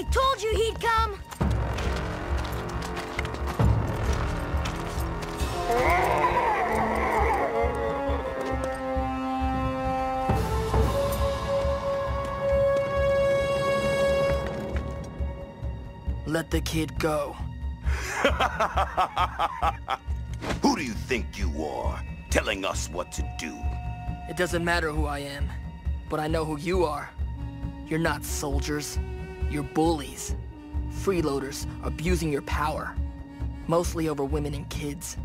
I told you he'd come! Let the kid go. Who do you think you are, telling us what to do? It doesn't matter who I am, but I know who you are. You're not soldiers. You're bullies. Freeloaders abusing your power. Mostly over women and kids.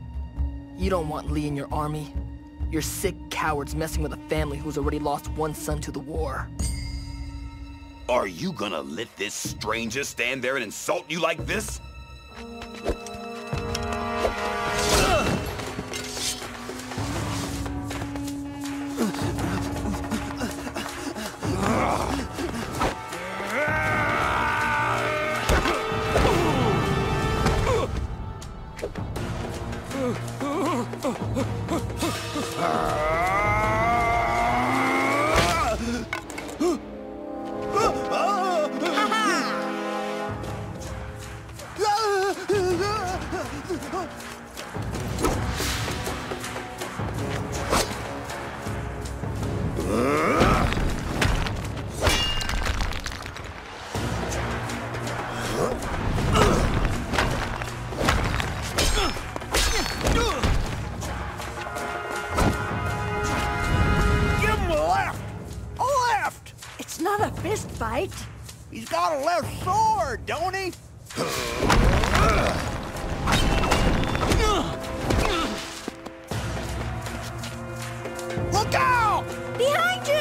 You don't want Lee in your army. You're sick cowards messing with a family who's already lost one son to the war. Are you gonna let this stranger stand there and insult you like this? Not a fist fight. He's got a left sword, don't he? Look out! Behind you!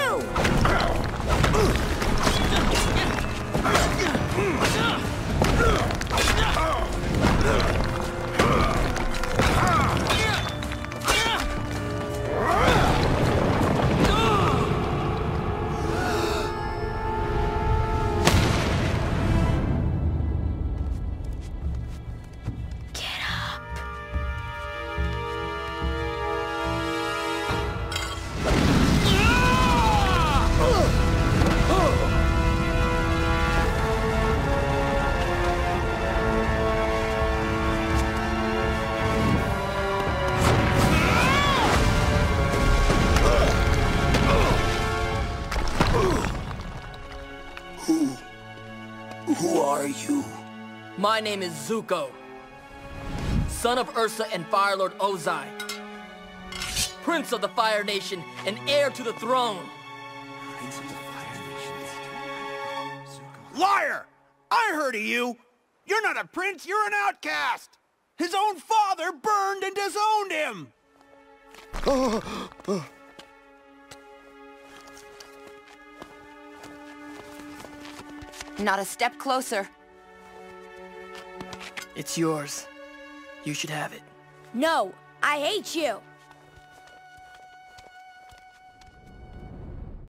Are you? My name is Zuko. Son of Ursa and Fire Lord Ozai. Prince of the Fire Nation and heir to the throne. Liar! I heard of you! You're not a prince, you're an outcast! His own father burned and disowned him! Not a step closer. It's yours. You should have it. No, I hate you.